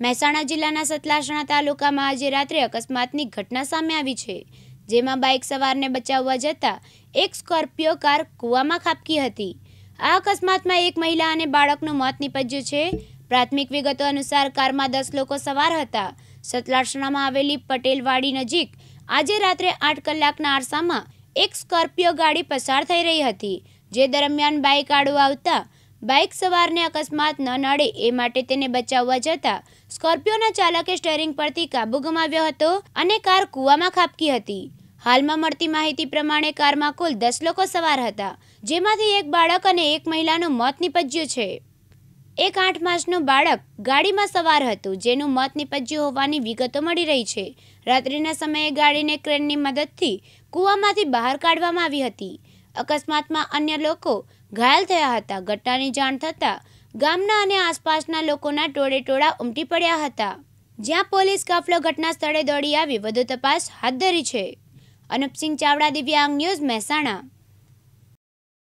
મહેસાણા જિલ્લાના સતલાસણા તાલુકામાં આજે રાત્રે અકસ્માતની ઘટના સામે આવી છે, જેમાં બાઇક સવારને બચાવવા જતા એક સ્કોર્પિયો કાર કૂવામાં ખાબકી હતી. આ અકસ્માતમાં એક મહિલા અને બાળકનું મોત નીપજ્યું છે. પ્રાથમિક વિગતો અનુસાર કારમાં દસ લોકો સવાર હતા. સતલાસણામાં આવેલી પટેલવાડી નજીક આજે રાત્રે આઠ કલાકના આરસામાં એક સ્કોર્પિયો ગાડી પસાર થઈ રહી હતી, જે દરમિયાન બાઇક આડું આવતા બાઇક સવારને અકસ્માત ન નડે એ માટે તેને બચાવવા જતા સ્કોર્પિયોના ચાલકે સ્ટેરિંગ પરથી કાબુ ગુમાવ્યો હતો અને કાર કૂવામાં ખાબકી હતી. હાલમાં મળતી માહિતી પ્રમાણે કારમાં કુલ દસ લોકો સવાર હતા, જેમાંથી એક બાળક અને એક મહિલાનું મોત નીપજ્યું છે. એક આઠ માસનું બાળક ગાડીમાં સવાર હતું, જેનું મોત નીપજ્યું હોવાની વિગતો મળી રહી છે. રાત્રિના સમયે ગાડીને ક્રેનની મદદથી કૂવામાંથી બહાર કાઢવામાં આવી હતી. અકસ્માતમાં અન્ય લોકો ઘાયલ થયા હતા. ઘટનાની જાણ થતાં ગામના અને આસપાસના લોકોના ટોળે ટોળા ઉમટી પડ્યા હતા. જ્યાં પોલીસ કાફલો ઘટના સ્થળે દોડી આવી. વધુ તપાસ હાથ ધરી છે. અનુપસિંહ ચાવડા, દિવ્યાંગ ન્યૂઝ મહેસાણા.